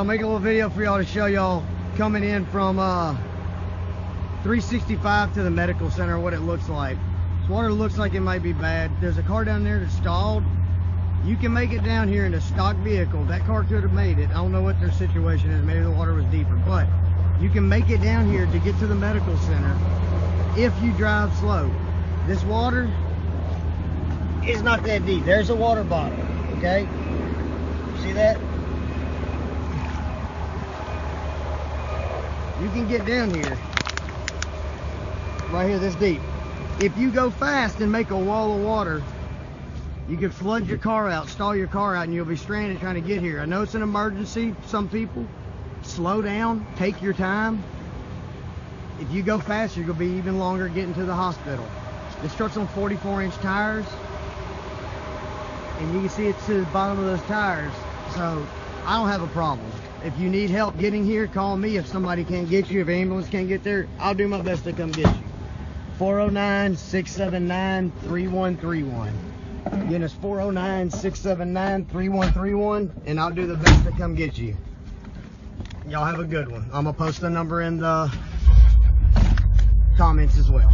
I'll make a little video for y'all to show y'all coming in from uh, 365 to the medical center what it looks like. Water looks like it might be bad. There's a car down there that's stalled. You can make it down here in a stock vehicle. That car could have made it. I don't know what their situation is. Maybe the water was deeper, but you can make it down here to get to the medical center if you drive slow. This water is not that deep. There's a water bottle, okay? See that? You can get down here. Right here, this deep. If you go fast and make a wall of water, you can flood your car out, stall your car out, and you'll be stranded trying to get here. I know it's an emergency, some people. Slow down, take your time. If you go fast, you're gonna be even longer getting to the hospital. This truck's on 44 inch tires, and you can see it to the bottom of those tires. So I don't have a problem. If you need help getting here, call me. If somebody can't get you, if ambulance can't get there, I'll do my best to come get you. 409-679-3131. Again, it's 409-679-3131, and I'll do the best to come get you. Y'all have a good one. I'm gonna post the number in the comments as well.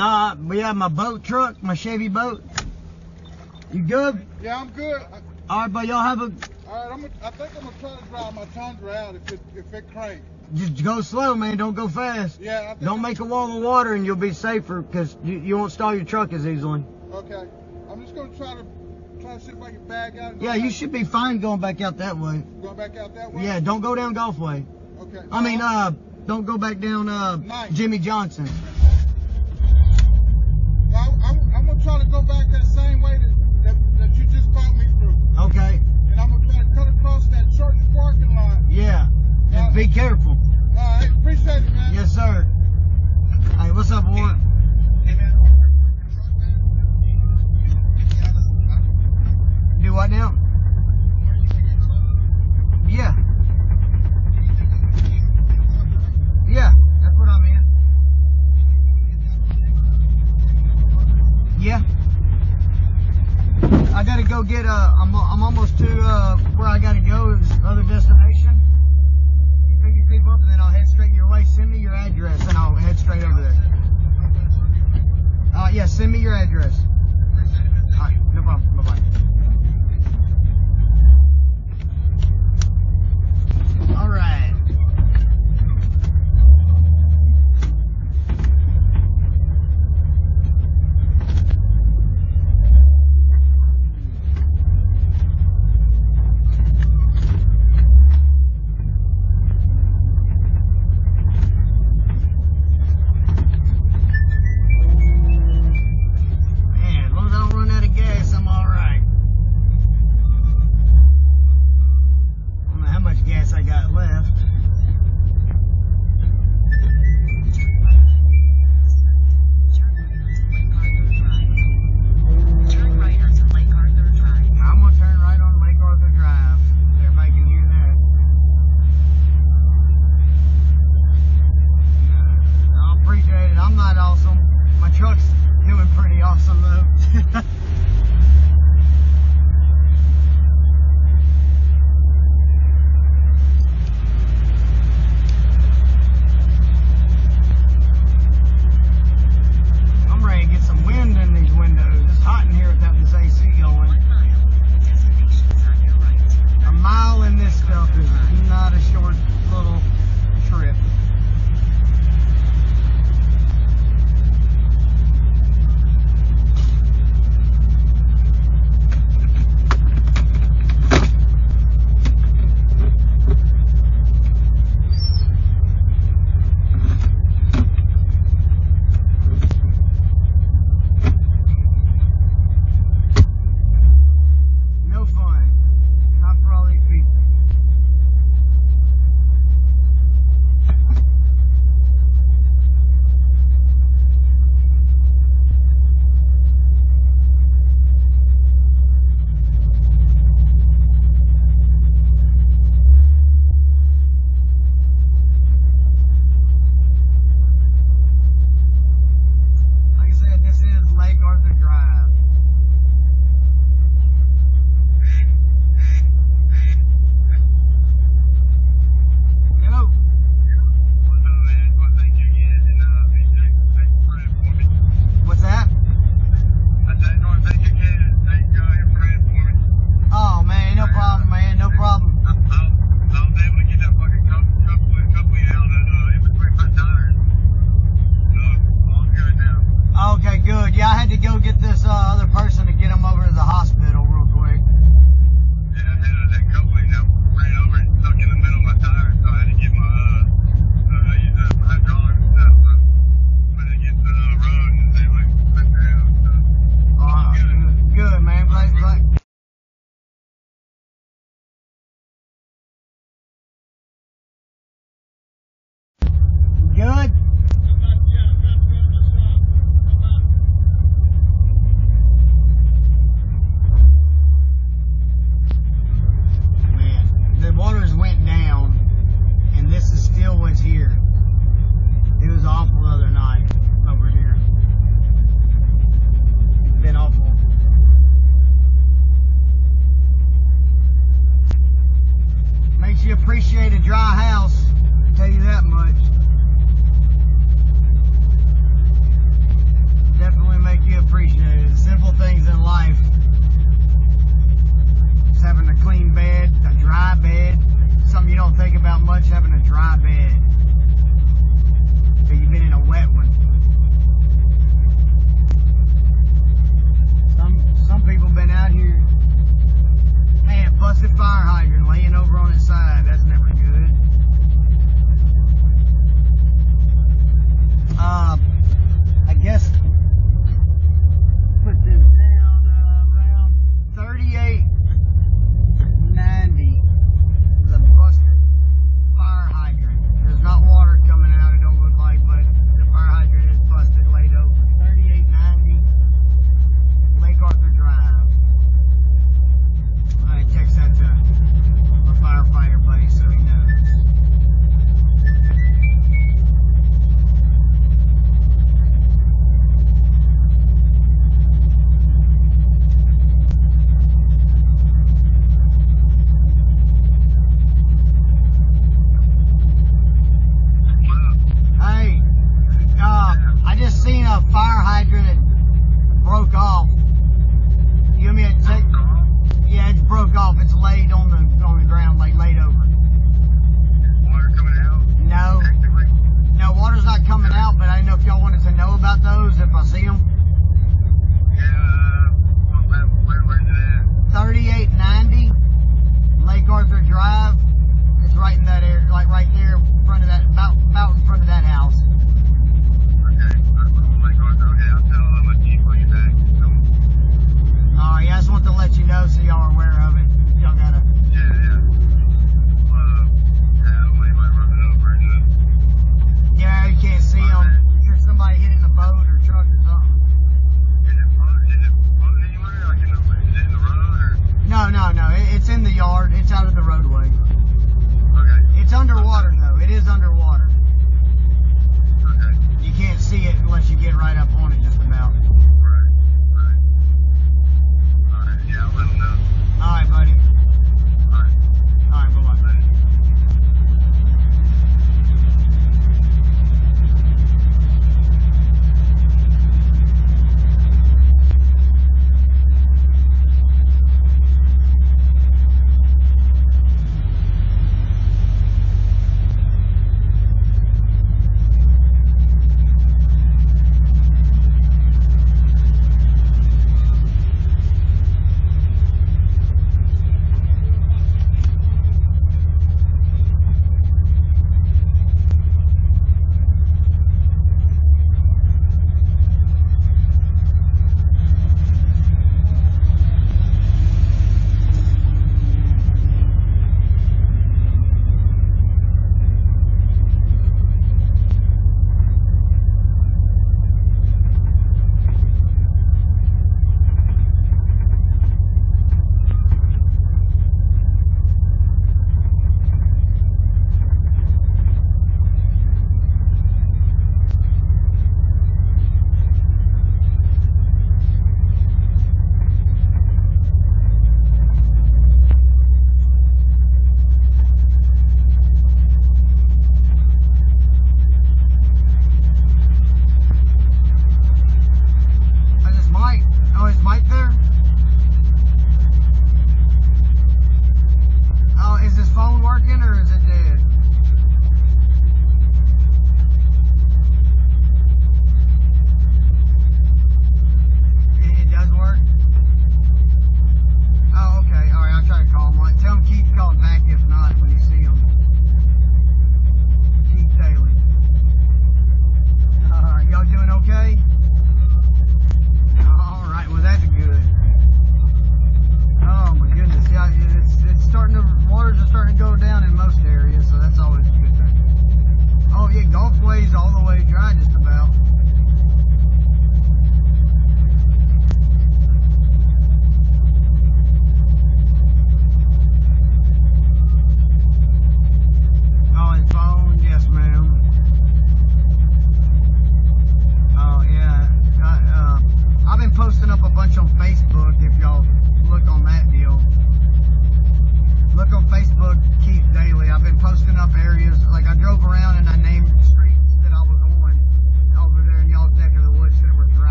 Nah, we have my boat truck, my Chevy boat. You good? Yeah, I'm good. I, All right, but y'all have a all right, I'm. Gonna, I think I'm gonna try to drive my Tundra out if it if it cranks. just go slow, man. Don't go fast. Yeah. I think Don't make a wall of water and you'll be safer because you, you won't stall your truck as easily. Okay. I'm just gonna try to try to see if I can bag out. Yeah, you back- should be fine going back out that way. Going back out that way. Yeah, don't go down Gulfway. Okay. I mean, Uh-huh. uh, don't go back down uh. Jimmy Johnson. I, I'm, I'm gonna try to go back that same way that, that, that you just brought me through, Okay. and I'm gonna try to cut across that church parking lot. Yeah. Just be careful. All right. Appreciate it, man. Yes, sir. Hey, what's up, Warren? Hey, man. Do what now? Get uh I'm I'm almost to uh where I gotta go this other destination. You pick your people up and then I'll head straight your way. Send me your address and I'll head straight over there. Uh yeah, send me your address. Alright, no problem. Bye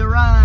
a ride,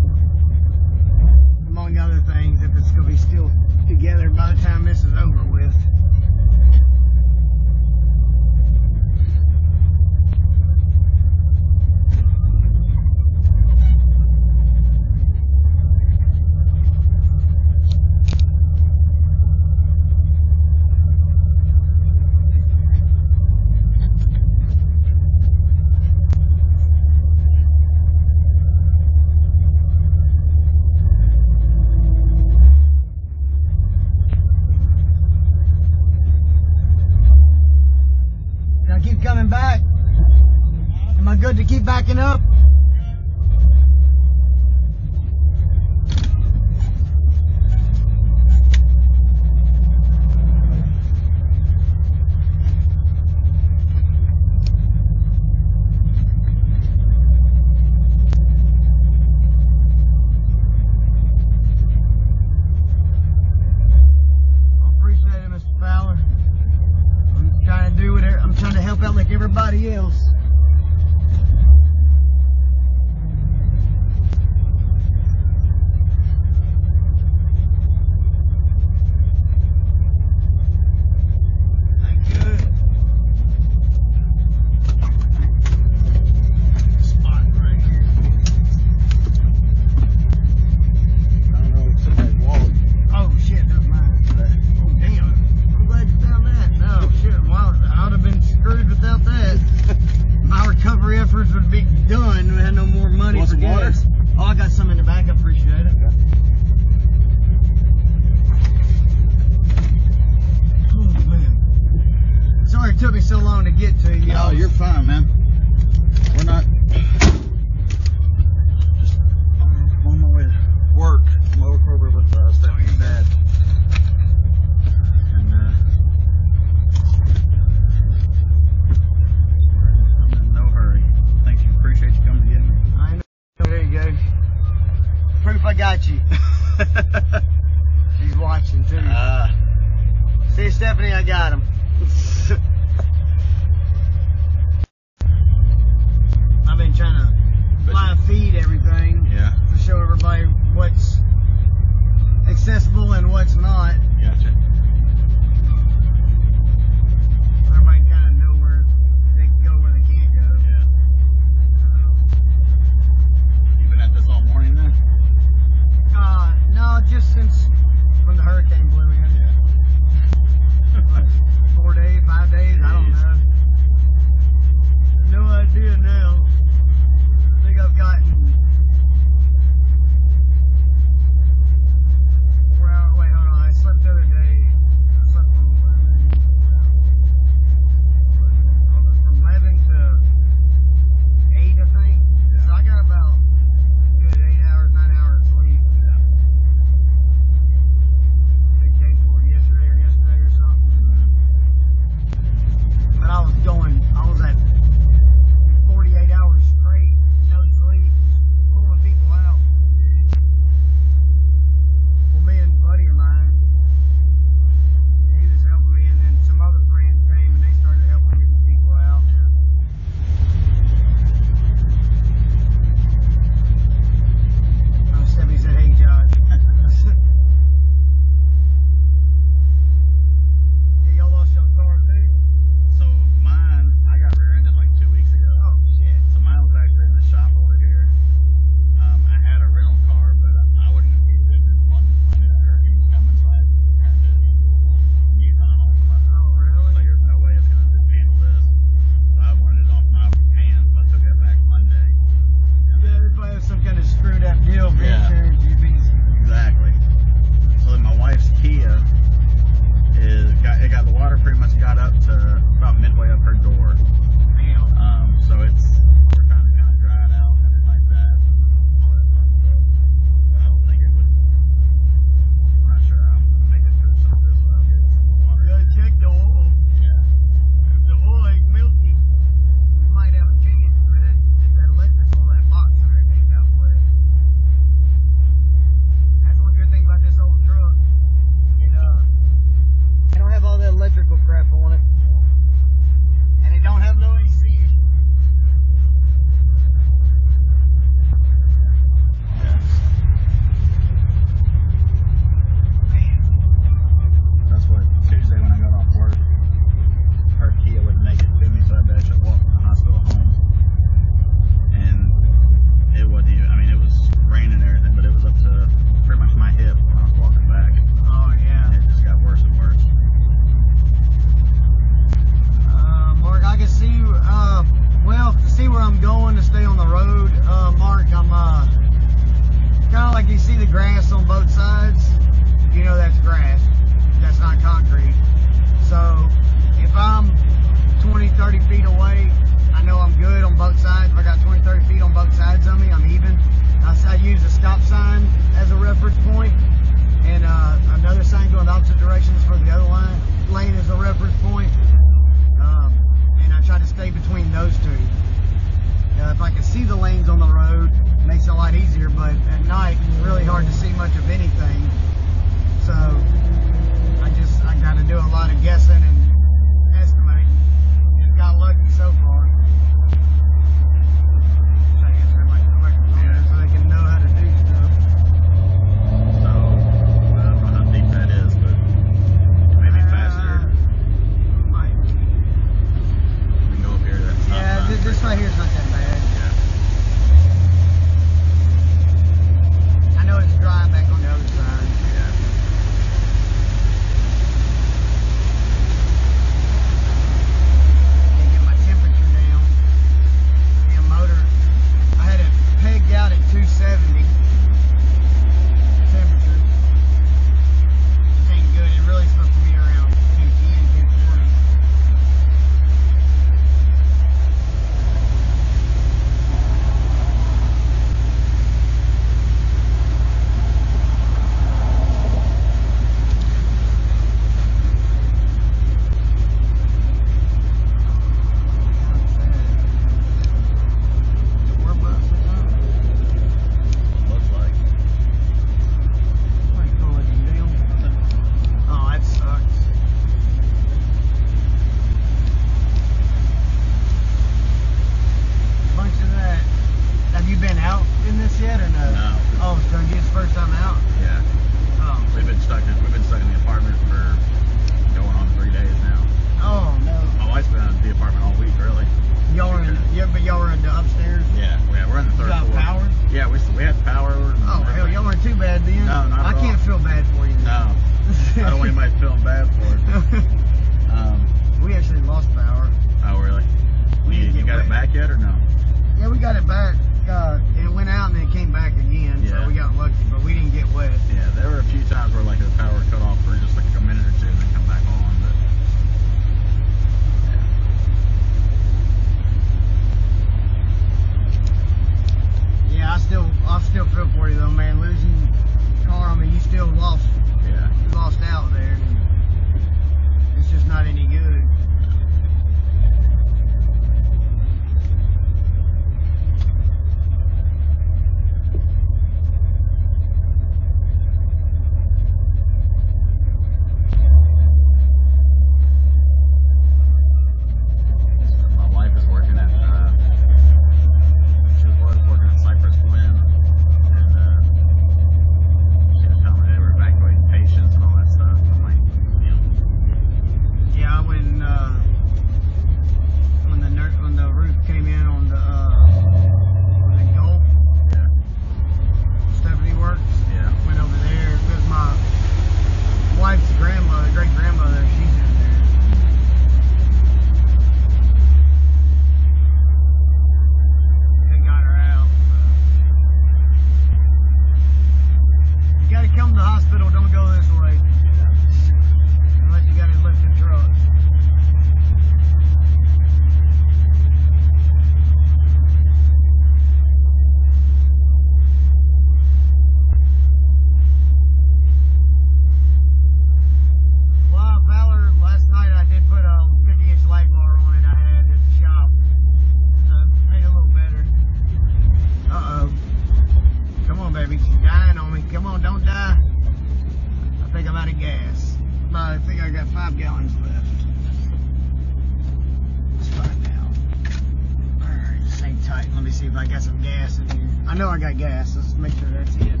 see if I got some gas in here. I know I got gas. Let's make sure that's it.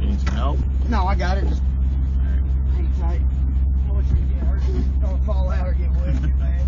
Need some help? No, I got it. Just hang tight. I want you to get hurt. Don't fall out or get wet.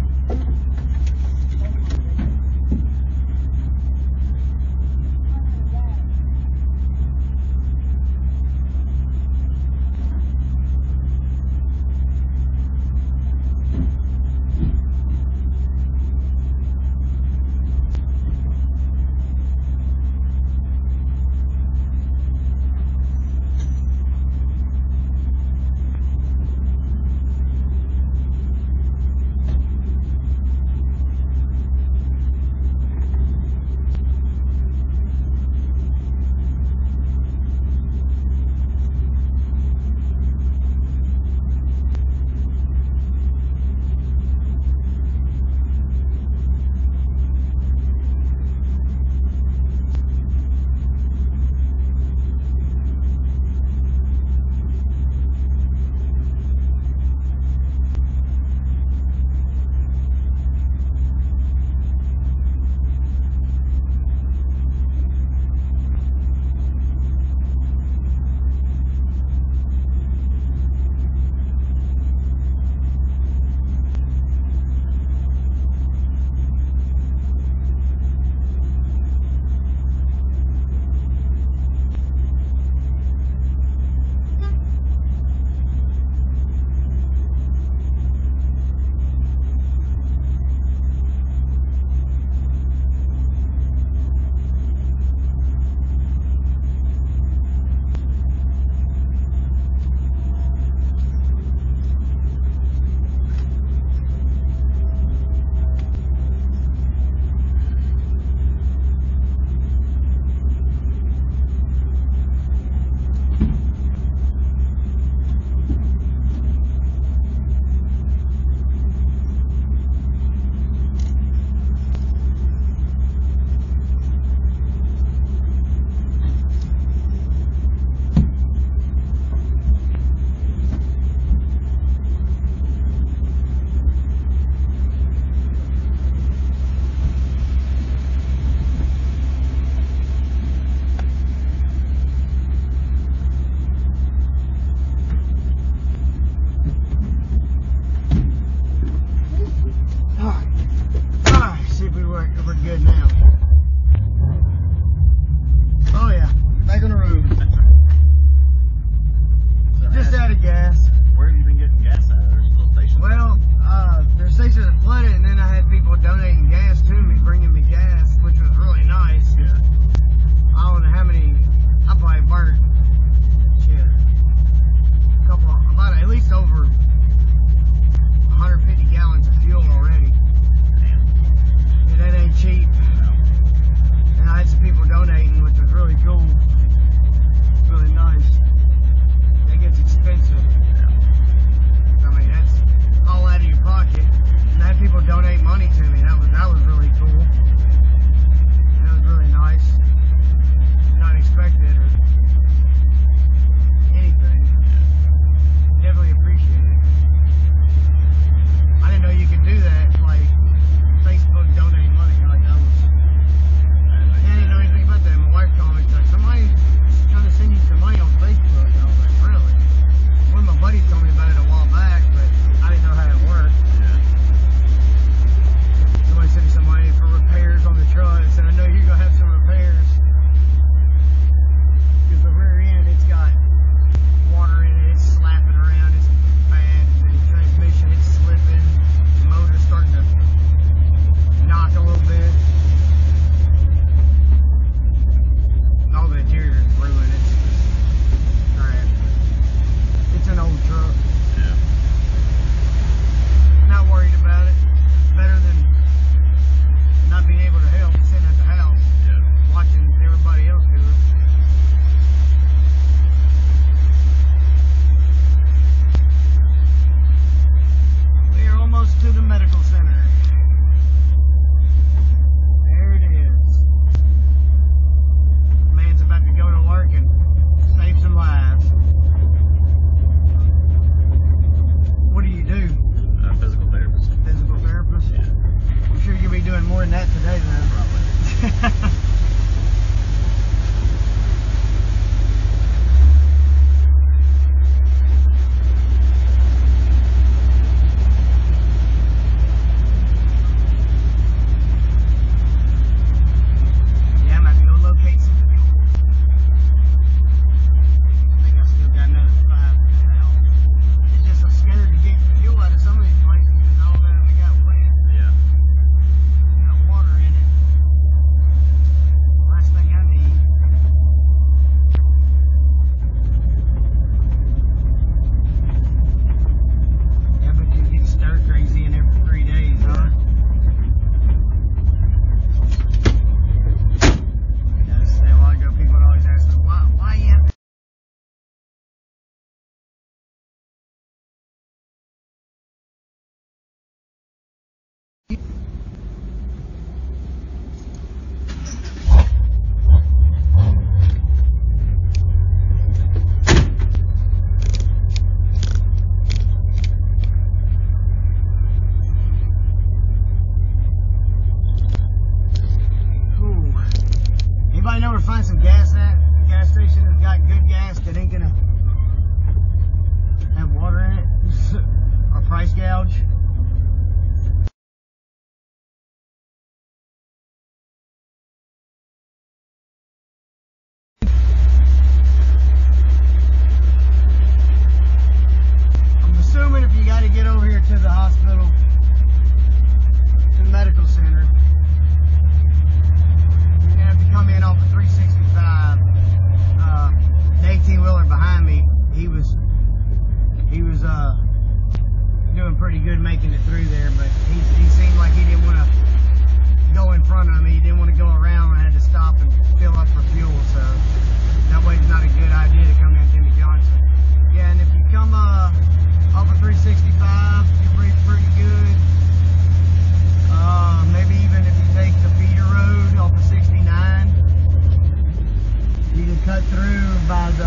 cut through by the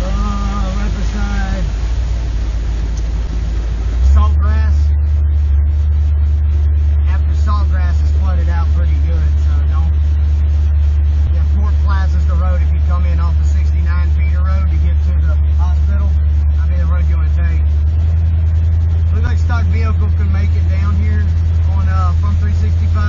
uh, right beside Saltgrass. After Saltgrass is flooded out pretty good, so don't. Yeah, Fort plazas the road if you come in off the 69 feeder road to get to the hospital. I mean the road you want to take. Looks like stock vehicle can make it down here on uh, from 365.